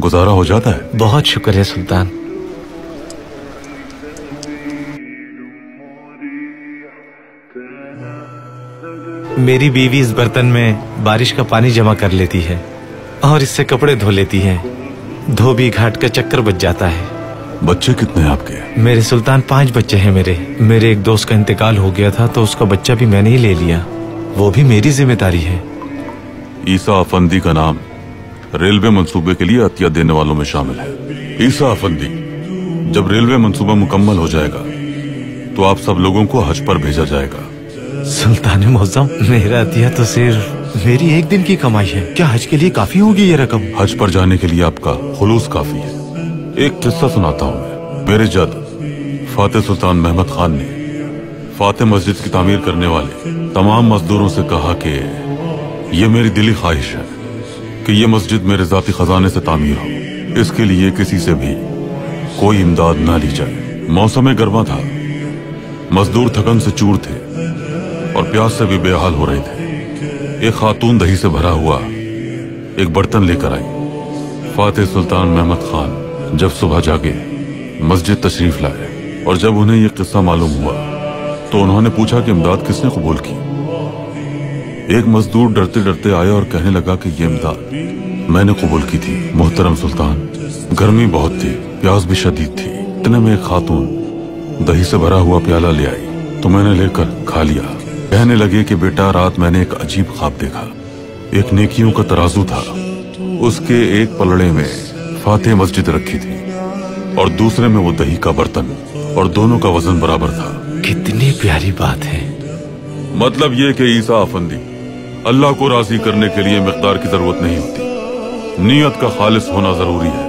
गुजारा हो जाता है। बहुत शुक्र है सुल्तान। मेरी बीवी इस बर्तन में बारिश का पानी जमा कर लेती है और इससे कपड़े धो लेती है। धोबी घाट का चक्कर बच जाता है। बच्चे कितने हैं आपके? मेरे सुल्तान पाँच बच्चे हैं मेरे। मेरे एक दोस्त का इंतकाल हो गया था तो उसका बच्चा भी मैंने ही ले लिया। वो भी मेरी ज़िम्मेदारी है। ईसा अफंदी का नाम। रेलवे मंसूबे के लिए अतिया देने वालों में शामिल है। ईसा अफंदी जब रेलवे मंसूबा मुकम्मल हो जाएगा तो आप सब लोगों को हज पर भेजा जाएगा। सुल्तान मौजम मेरा अतिया तो सिर्फ़ मेरी एक दिन की कमाई है। क्या हज के लिए काफ़ी होगी ये रकम? हज पर जाने के लिए आपका खुलूस काफ़ी है। एक किस्सा सुनाता हूँ मैं। मेरे जद फातेह सुल्तान महमद खान ने फातेह मस्जिद की तामीर करने वाले तमाम मजदूरों से कहा कि ये मेरी दिली ख्वाहिश है। कि ये मस्जिद मेरे जाती खजाने से तामीर हो। इसके लिए किसी से भी कोई इमदाद ना ली जाए। मौसम गर्मा था। मजदूर थकन से चूर थे और प्यास से भी बेहाल हो रहे थे। एक खातून दही से भरा हुआ एक बर्तन लेकर आई। फातेह सुल्तान महमद खान जब सुबह जागे, मस्जिद तशरीफ़ लाए और जब उन्हें यह किस्सा मालूम हुआ तो उन्होंने पूछा कि इमदाद किसने कबूल की? एक मजदूर डरते डरते आया और कहने लगा कि ये इमदाद मैंने कबूल की थी मोहतरम सुल्तान। गर्मी बहुत थी प्यास भी शदीद थी। इतने में एक खातून दही से भरा हुआ प्याला ले आई तो मैंने लेकर खा लिया। कहने लगे कि बेटा रात मैंने एक अजीब ख्वाब देखा। एक नेकियों का तराजू था। उसके एक पलड़े में फातेह मस्जिद रखी थी और दूसरे में वो दही का बर्तन और दोनों का वज़न बराबर था। कितनी प्यारी बात है। मतलब ये कि ईसा अफंदी अल्लाह को राज़ी करने के लिए मकदार की ज़रूरत नहीं होती। नीयत का खालिश होना ज़रूरी है।